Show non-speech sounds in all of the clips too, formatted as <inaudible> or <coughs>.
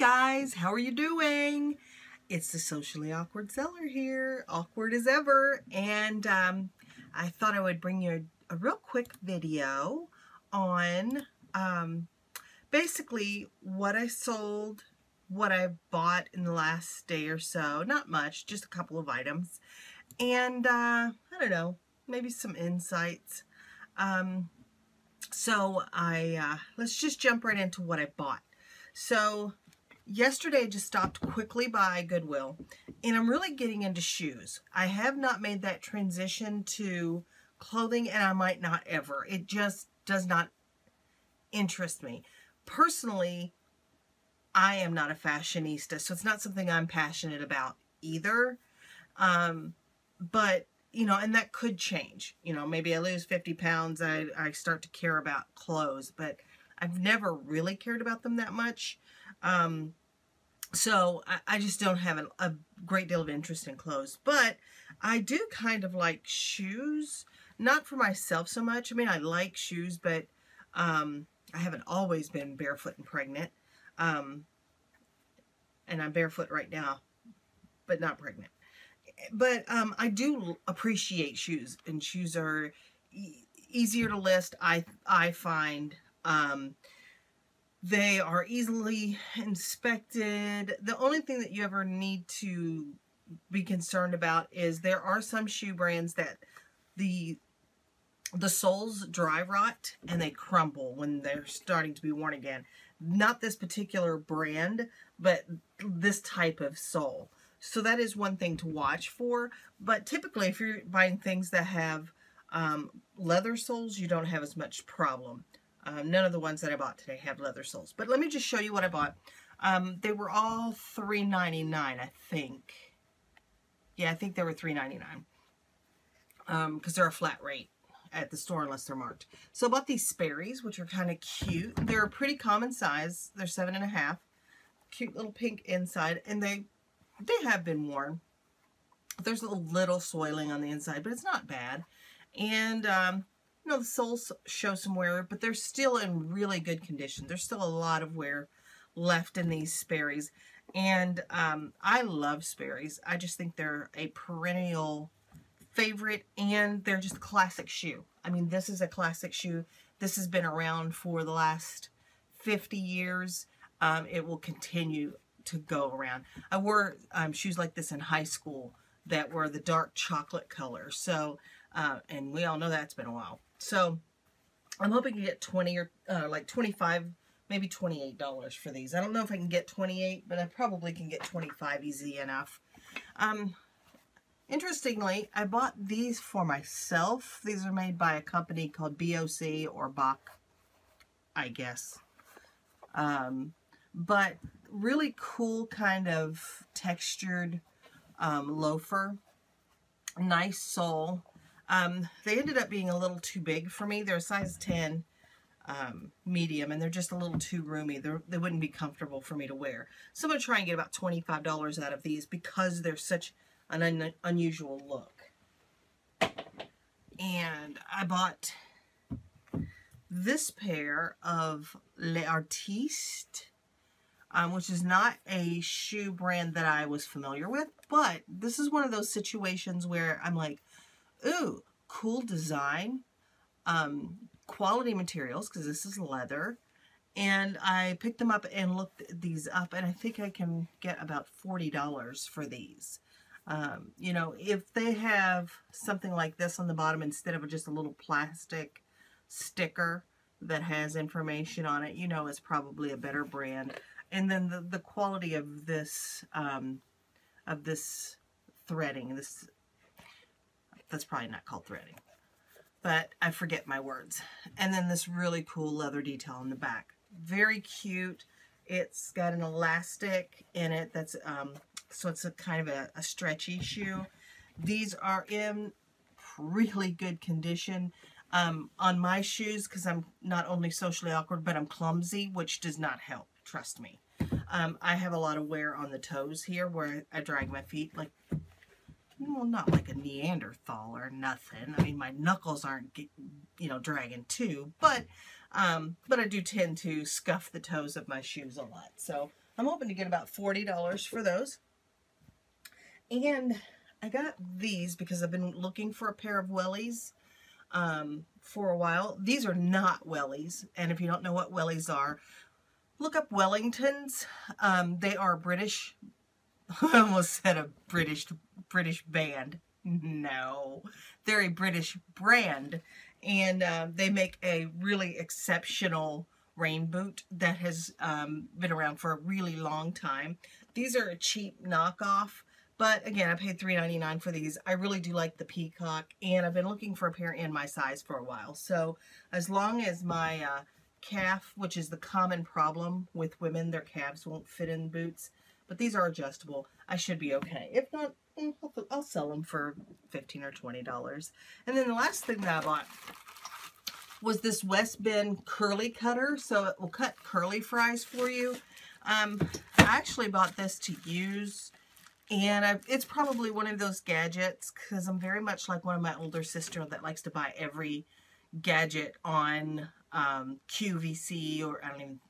guys, how are you doing? It's the Socially Awkward Seller here, awkward as ever, and um, I thought I would bring you a, a real quick video on um, basically what I sold, what I bought in the last day or so. Not much, just a couple of items. And uh, I don't know, maybe some insights. Um, so I uh, let's just jump right into what I bought. So yesterday I just stopped quickly by Goodwill and I'm really getting into shoes. I have not made that transition to clothing and I might not ever. It just does not interest me. Personally, I am not a fashionista, so it's not something I'm passionate about either. Um, but, you know, and that could change. You know, maybe I lose 50 pounds, I, I start to care about clothes, but I've never really cared about them that much. Um, so I, I, just don't have a, a great deal of interest in clothes. But I do kind of like shoes. Not for myself so much. I mean, I like shoes, but um, I haven't always been barefoot and pregnant. Um, and I'm barefoot right now, but not pregnant. But um, I do appreciate shoes, and shoes are e easier to list, I, I find. Um, they are easily inspected. The only thing that you ever need to be concerned about is there are some shoe brands that the the soles dry rot and they crumble when they're starting to be worn again. Not this particular brand, but this type of sole. So that is one thing to watch for. But typically, if you're buying things that have um, leather soles, you don't have as much problem. Um, none of the ones that I bought today have leather soles. But let me just show you what I bought. Um, they were all $3.99, I think. Yeah, I think they were $3.99. Um, because they're a flat rate at the store unless they're marked. So I bought these Sperry's, which are kind of cute. They're a pretty common size. They're seven and a half. Cute little pink inside. And they, they have been worn. There's a little soiling on the inside, but it's not bad. And um, know, the soles show some wear, but they're still in really good condition. There's still a lot of wear left in these Sperry's. And um, I love Sperry's. I just think they're a perennial favorite and they're just a classic shoe. I mean, this is a classic shoe. This has been around for the last 50 years. Um, it will continue to go around. I wore um, shoes like this in high school that were the dark chocolate color. So, uh, and we all know that's been a while. So I'm hoping to get 20 or uh, like 25, maybe $28 for these. I don't know if I can get 28, but I probably can get 25 easy enough. Um, interestingly, I bought these for myself. These are made by a company called BOC or Bach, I guess. Um, but really cool kind of textured um, loafer. Nice sole. Um, they ended up being a little too big for me. They're a size 10 um, medium, and they're just a little too roomy. They're, they wouldn't be comfortable for me to wear. So I'm going to try and get about $25 out of these because they're such an un unusual look. And I bought this pair of Les Artistes, um, which is not a shoe brand that I was familiar with, but this is one of those situations where I'm like, ooh, cool design, um, quality materials, because this is leather. And I picked them up and looked these up, and I think I can get about $40 for these. Um, you know, if they have something like this on the bottom instead of just a little plastic sticker that has information on it, you know it's probably a better brand. And then the, the quality of this, um, of this threading, this that's probably not called threading. But I forget my words. And then this really cool leather detail on the back. Very cute. It's got an elastic in it that's, um, so it's a kind of a, a stretchy shoe. These are in really good condition. Um, on my shoes, because I'm not only socially awkward, but I'm clumsy, which does not help, trust me. Um, I have a lot of wear on the toes here where I drag my feet like well, not like a Neanderthal or nothing. I mean, my knuckles aren't, you know, dragging too, but, um, but I do tend to scuff the toes of my shoes a lot. So I'm hoping to get about $40 for those. And I got these because I've been looking for a pair of wellies um, for a while. These are not wellies, and if you don't know what wellies are, look up Wellingtons. Um, they are British, I <laughs> almost said a British, British band. No, they're a British brand, and uh, they make a really exceptional rain boot that has um, been around for a really long time. These are a cheap knockoff. But again, I paid $3.99 for these. I really do like the peacock, and I've been looking for a pair in my size for a while. So as long as my uh, calf, which is the common problem with women, their calves won't fit in boots, but these are adjustable, I should be okay. If not, mm, I'll sell them for 15 or $20. And then the last thing that I bought was this West Bend curly cutter. So it will cut curly fries for you. Um, I actually bought this to use and I've, it's probably one of those gadgets because I'm very much like one of my older sister that likes to buy every gadget on um, QVC or I don't even,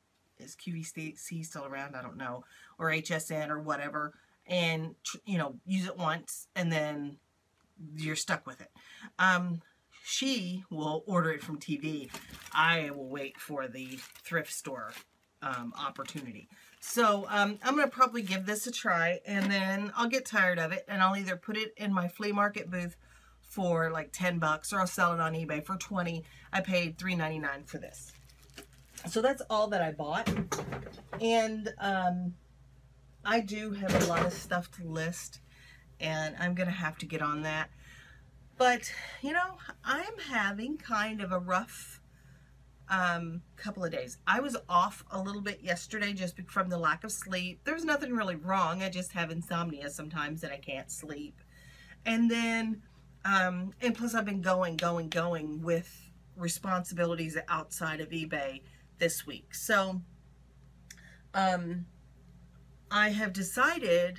is QVC still around? I don't know. Or HSN or whatever. And, you know, use it once and then you're stuck with it. Um, she will order it from TV. I will wait for the thrift store um, opportunity. So um, I'm going to probably give this a try and then I'll get tired of it and I'll either put it in my flea market booth for like 10 bucks or I'll sell it on eBay for 20. I paid $3.99 for this. So that's all that I bought. And um, I do have a lot of stuff to list and I'm going to have to get on that. But, you know, I'm having kind of a rough um, couple of days. I was off a little bit yesterday just from the lack of sleep. There's nothing really wrong. I just have insomnia sometimes and I can't sleep. And then, um, and plus I've been going, going, going with responsibilities outside of eBay this week. So, um, I have decided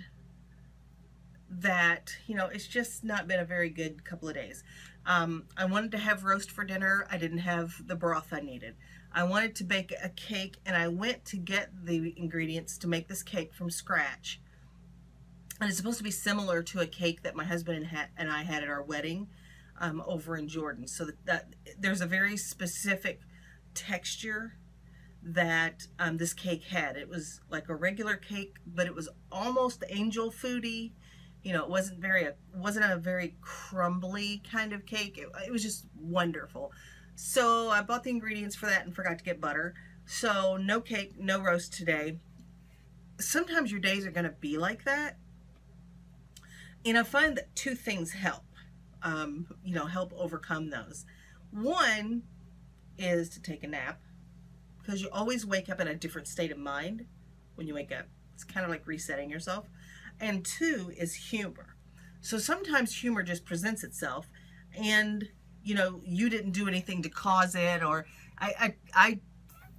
that, you know, it's just not been a very good couple of days. Um, I wanted to have roast for dinner. I didn't have the broth I needed. I wanted to bake a cake and I went to get the ingredients to make this cake from scratch. And it's supposed to be similar to a cake that my husband and I had at our wedding um, over in Jordan. So that, that, there's a very specific texture that um, this cake had. It was like a regular cake, but it was almost angel foodie you know, it wasn't very, it wasn't a very crumbly kind of cake. It, it was just wonderful. So I bought the ingredients for that and forgot to get butter. So no cake, no roast today. Sometimes your days are going to be like that. And I find that two things help, um, you know, help overcome those. One is to take a nap because you always wake up in a different state of mind when you wake up. It's kind of like resetting yourself and two is humor. So sometimes humor just presents itself and you know you didn't do anything to cause it or I, I, I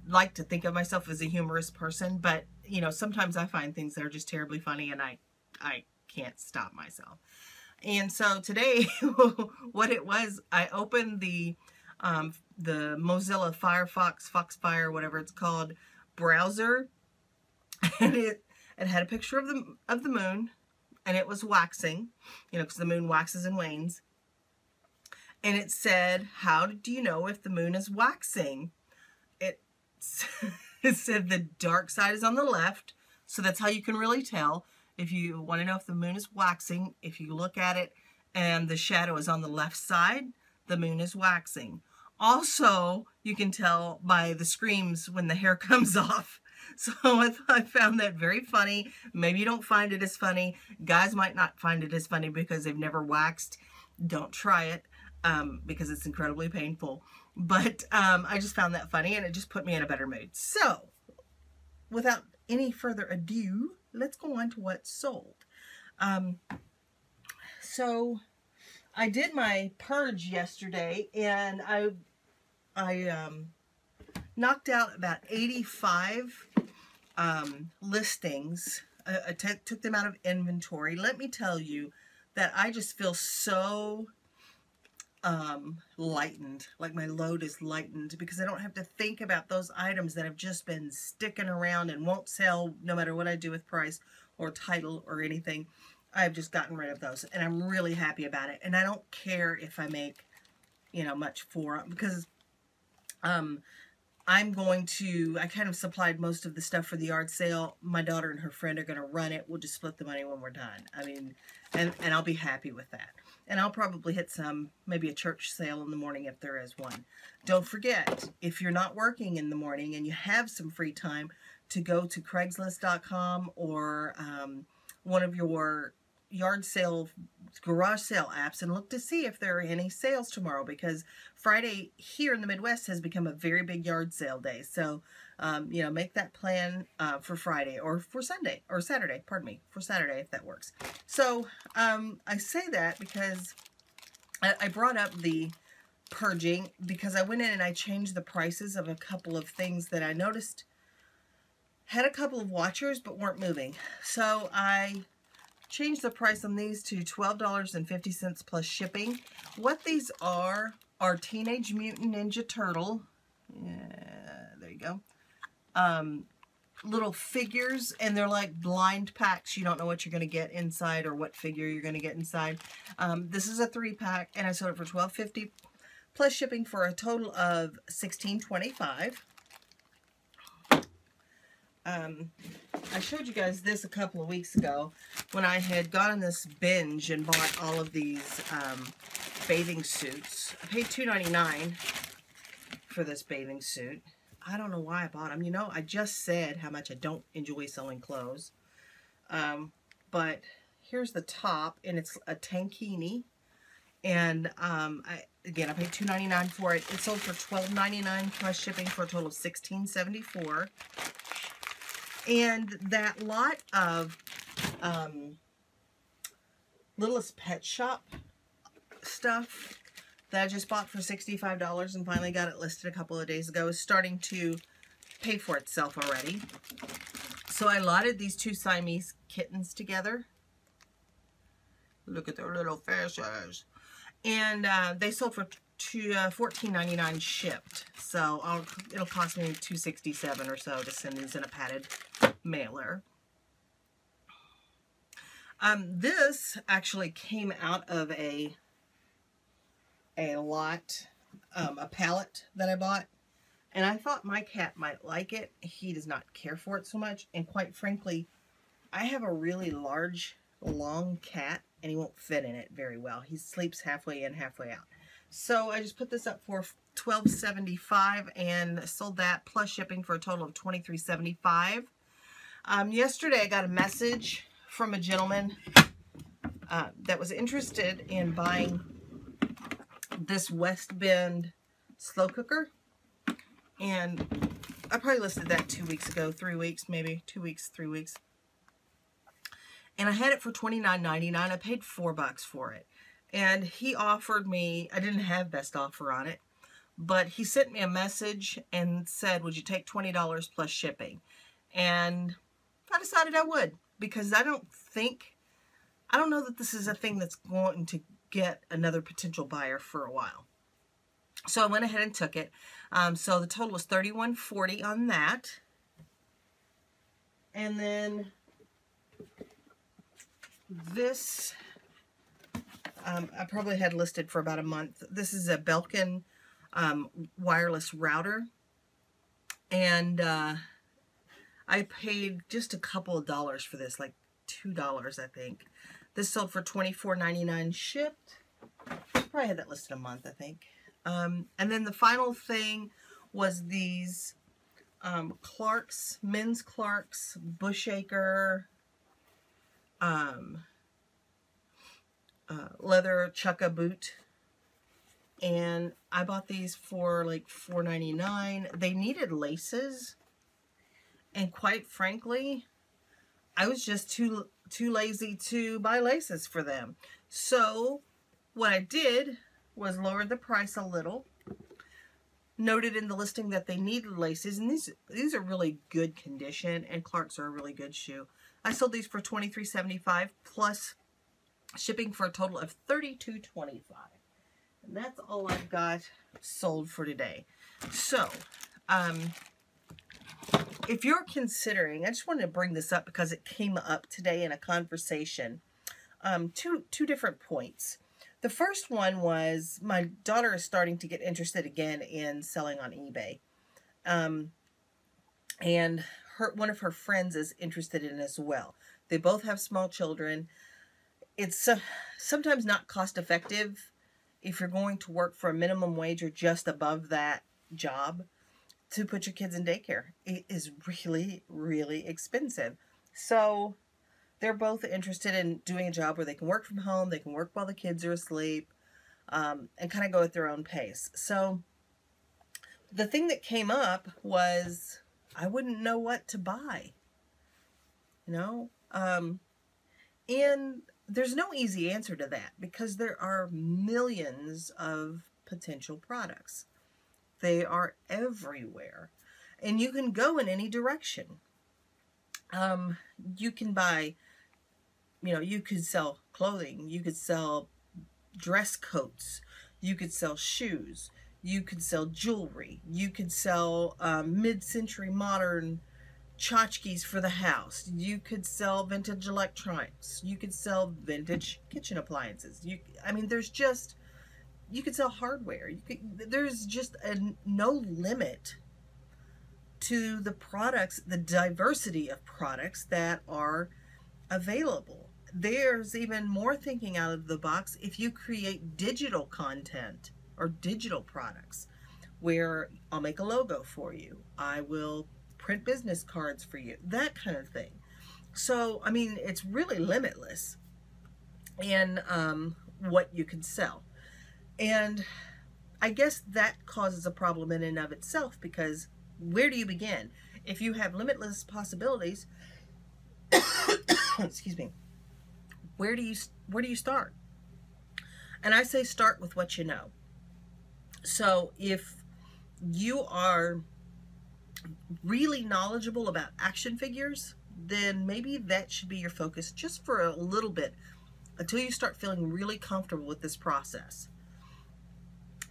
like to think of myself as a humorous person but you know sometimes I find things that are just terribly funny and I I can't stop myself. And so today <laughs> what it was I opened the um, the Mozilla Firefox Foxfire whatever it's called browser <laughs> and it it had a picture of the, of the moon, and it was waxing, you know, because the moon waxes and wanes. And it said, how do you know if the moon is waxing? It, <laughs> it said the dark side is on the left, so that's how you can really tell. If you want to know if the moon is waxing, if you look at it and the shadow is on the left side, the moon is waxing. Also, you can tell by the screams when the hair <laughs> comes off. So I, I found that very funny. Maybe you don't find it as funny. Guys might not find it as funny because they've never waxed. Don't try it um, because it's incredibly painful. But um, I just found that funny and it just put me in a better mood. So without any further ado, let's go on to what sold. Um, so I did my purge yesterday and I I um, knocked out about 85 um, listings. I, I took them out of inventory. Let me tell you that I just feel so um, lightened, like my load is lightened because I don't have to think about those items that have just been sticking around and won't sell no matter what I do with price or title or anything. I've just gotten rid of those and I'm really happy about it. And I don't care if I make, you know, much for them because um, I'm going to, I kind of supplied most of the stuff for the yard sale. My daughter and her friend are going to run it. We'll just split the money when we're done. I mean, and, and I'll be happy with that. And I'll probably hit some, maybe a church sale in the morning if there is one. Don't forget, if you're not working in the morning and you have some free time, to go to Craigslist.com or um, one of your yard sale, garage sale apps and look to see if there are any sales tomorrow because Friday here in the Midwest has become a very big yard sale day. So, um, you know, make that plan uh, for Friday or for Sunday or Saturday, pardon me, for Saturday if that works. So, um, I say that because I, I brought up the purging because I went in and I changed the prices of a couple of things that I noticed had a couple of watchers but weren't moving. So I changed the price on these to $12.50 plus shipping. What these are are Teenage Mutant Ninja Turtle. Yeah, there you go. Um, little figures and they're like blind packs. You don't know what you're going to get inside or what figure you're going to get inside. Um, this is a three pack and I sold it for $12.50 plus shipping for a total of $16.25. Um, I showed you guys this a couple of weeks ago when I had gone on this binge and bought all of these um, bathing suits. I paid $2.99 for this bathing suit. I don't know why I bought them. You know, I just said how much I don't enjoy selling clothes. Um, but here's the top, and it's a tankini. And um, I, again, I paid $2.99 for it. It sold for $12.99 plus shipping for a total of $16.74. And that lot of um, Littlest Pet Shop stuff that I just bought for $65 and finally got it listed a couple of days ago is starting to pay for itself already. So I lotted these two Siamese kittens together. Look at their little faces. And uh, they sold for to uh, $14.99 shipped. So I'll, it'll cost me $2.67 or so to send these in a padded mailer. Um, this actually came out of a a lot, um, a pallet that I bought. And I thought my cat might like it. He does not care for it so much. And quite frankly, I have a really large, long cat, and he won't fit in it very well. He sleeps halfway in, halfway out. So I just put this up for $12.75 and sold that plus shipping for a total of $23.75. Um, yesterday I got a message from a gentleman uh, that was interested in buying this West Bend slow cooker. And I probably listed that two weeks ago, three weeks maybe, two weeks, three weeks. And I had it for $29.99. I paid four bucks for it. And he offered me, I didn't have best offer on it, but he sent me a message and said, would you take $20 plus shipping? And I decided I would because I don't think, I don't know that this is a thing that's going to get another potential buyer for a while. So I went ahead and took it. Um, so the total was $31.40 on that. And then this um, I probably had listed for about a month. This is a Belkin um, wireless router. And uh, I paid just a couple of dollars for this, like $2, I think. This sold for $24.99 shipped. Probably had that listed a month, I think. Um, and then the final thing was these um, Clark's, men's Clark's Bushacre um, uh, leather chukka boot. And I bought these for like $4.99. They needed laces. And quite frankly, I was just too too lazy to buy laces for them. So what I did was lower the price a little. Noted in the listing that they needed laces, and these these are really good condition, and Clark's are a really good shoe. I sold these for $23.75 plus shipping for a total of $32.25. And that's all I've got sold for today. So, um, if you're considering, I just wanted to bring this up because it came up today in a conversation. Um, two, two different points. The first one was my daughter is starting to get interested again in selling on eBay. Um, and her one of her friends is interested in as well. They both have small children. It's uh, sometimes not cost effective if you're going to work for a minimum wage or just above that job to put your kids in daycare. It is really, really expensive. So they're both interested in doing a job where they can work from home, they can work while the kids are asleep, um, and kind of go at their own pace. So the thing that came up was I wouldn't know what to buy. You know? Um, and there's no easy answer to that because there are millions of potential products. They are everywhere. And you can go in any direction. Um, you can buy, you know, you could sell clothing. You could sell dress coats. You could sell shoes. You could sell jewelry. You could sell um, mid-century modern tchotchkes for the house. You could sell vintage electronics. You could sell vintage kitchen appliances. You, I mean, there's just, you could sell hardware. You could, there's just a, no limit to the products, the diversity of products that are available. There's even more thinking out of the box if you create digital content or digital products where I'll make a logo for you. I will print business cards for you, that kind of thing. So, I mean, it's really limitless in um, what you can sell. And I guess that causes a problem in and of itself because where do you begin? If you have limitless possibilities, <coughs> excuse me, where do you where do you start? And I say start with what you know. So if you are really knowledgeable about action figures, then maybe that should be your focus just for a little bit until you start feeling really comfortable with this process.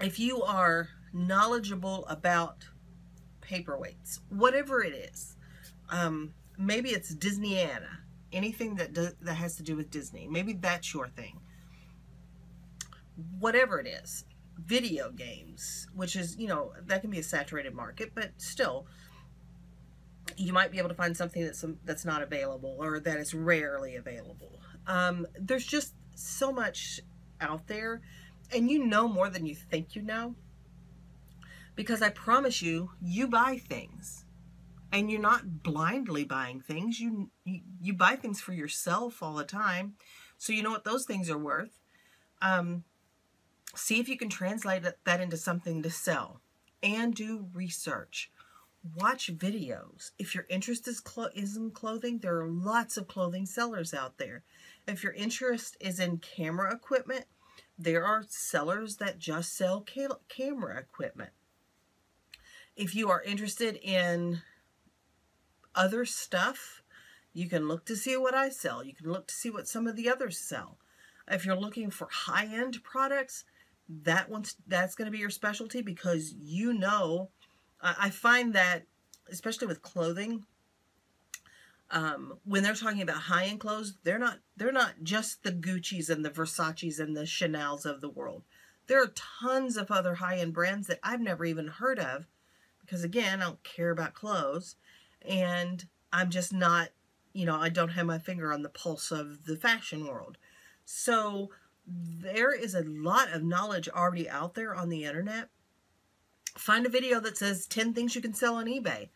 If you are knowledgeable about paperweights, whatever it is, um, maybe it's Disneyana, anything that, that has to do with Disney, maybe that's your thing. Whatever it is, video games, which is, you know, that can be a saturated market, but still, you might be able to find something that's that's not available or that is rarely available. Um, there's just so much out there, and you know more than you think you know. Because I promise you, you buy things, and you're not blindly buying things. You you, you buy things for yourself all the time, so you know what those things are worth. Um, see if you can translate that into something to sell, and do research watch videos. If your interest is, is in clothing, there are lots of clothing sellers out there. If your interest is in camera equipment, there are sellers that just sell ca camera equipment. If you are interested in other stuff, you can look to see what I sell. You can look to see what some of the others sell. If you're looking for high-end products, that one's that's going to be your specialty because you know I find that, especially with clothing, um, when they're talking about high-end clothes, they're not they're not just the Gucci's and the Versace's and the Chanel's of the world. There are tons of other high-end brands that I've never even heard of because again, I don't care about clothes and I'm just not, you know, I don't have my finger on the pulse of the fashion world. So there is a lot of knowledge already out there on the internet Find a video that says 10 things you can sell on eBay.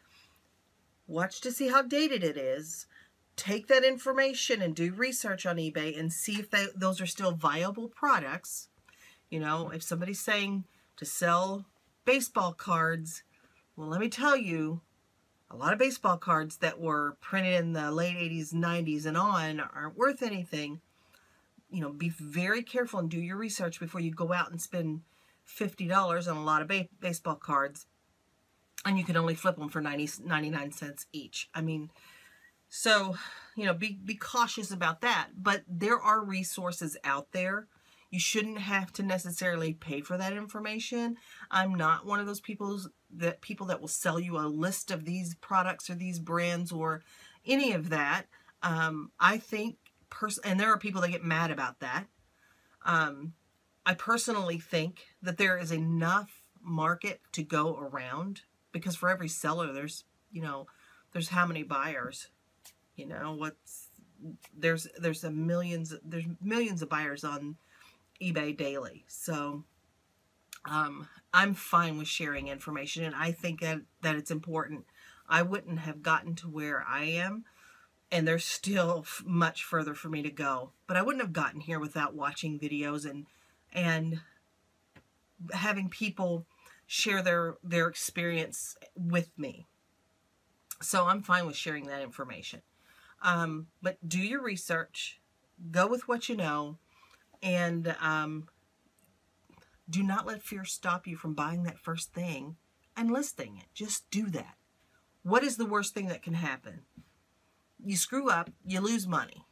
Watch to see how dated it is. Take that information and do research on eBay and see if they, those are still viable products. You know, if somebody's saying to sell baseball cards, well, let me tell you, a lot of baseball cards that were printed in the late 80s, 90s, and on aren't worth anything. You know, be very careful and do your research before you go out and spend $50 on a lot of ba baseball cards and you can only flip them for 90, 99 cents each. I mean, so, you know, be, be cautious about that. But there are resources out there. You shouldn't have to necessarily pay for that information. I'm not one of those people that people that will sell you a list of these products or these brands or any of that. Um, I think, pers- and there are people that get mad about that. Um, I personally think that there is enough market to go around because for every seller, there's, you know, there's how many buyers, you know, what's, there's, there's a millions, there's millions of buyers on eBay daily. So, um, I'm fine with sharing information and I think that, that it's important. I wouldn't have gotten to where I am and there's still much further for me to go. But I wouldn't have gotten here without watching videos and and having people share their their experience with me. So I'm fine with sharing that information. Um, but do your research, go with what you know, and um, do not let fear stop you from buying that first thing and listing it. Just do that. What is the worst thing that can happen? You screw up, you lose money.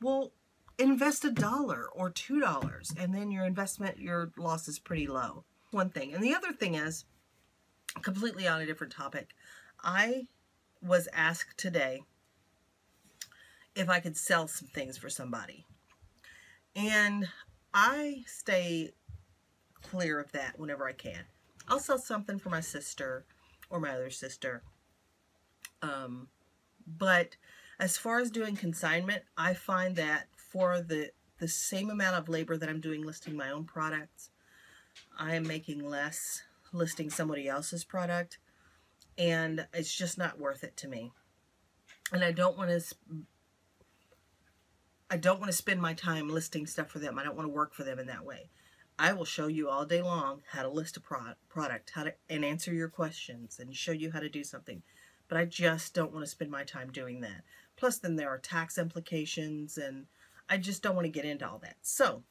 Well, invest a dollar or two dollars, and then your investment, your loss is pretty low. One thing. And the other thing is, completely on a different topic, I was asked today if I could sell some things for somebody. And I stay clear of that whenever I can. I'll sell something for my sister or my other sister. Um, but as far as doing consignment, I find that for the, the same amount of labor that I'm doing listing my own products, I am making less listing somebody else's product. And it's just not worth it to me. And I don't want to I don't want to spend my time listing stuff for them. I don't want to work for them in that way. I will show you all day long how to list a pro product, how to and answer your questions and show you how to do something. But I just don't want to spend my time doing that. Plus then there are tax implications and I just don't want to get into all that. So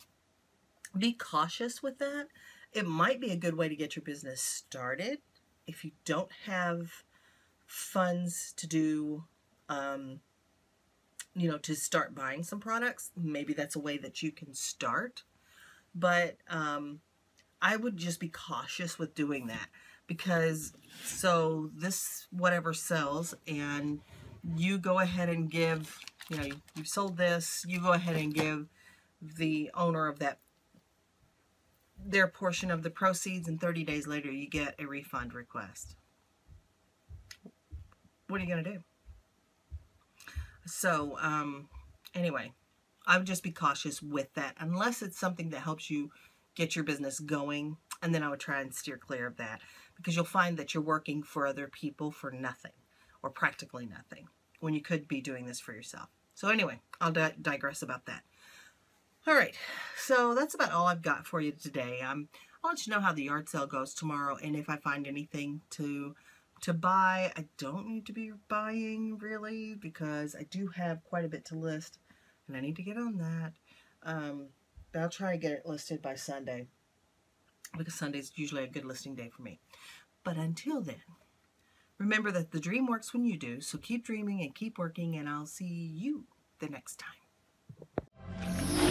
be cautious with that. It might be a good way to get your business started if you don't have funds to do um, you know, to start buying some products, maybe that's a way that you can start. But um, I would just be cautious with doing that because so this whatever sells and you go ahead and give, you know, you've sold this, you go ahead and give the owner of that their portion of the proceeds and 30 days later you get a refund request. What are you going to do? So, um, anyway, I would just be cautious with that unless it's something that helps you get your business going. And then I would try and steer clear of that because you'll find that you're working for other people for nothing or practically nothing when you could be doing this for yourself. So anyway, I'll di digress about that. All right, so that's about all I've got for you today. Um, I'll let you know how the yard sale goes tomorrow and if I find anything to to buy. I don't need to be buying really because I do have quite a bit to list and I need to get on that. Um, but I'll try and get it listed by Sunday because Sunday is usually a good listing day for me. But until then, Remember that the dream works when you do, so keep dreaming and keep working, and I'll see you the next time.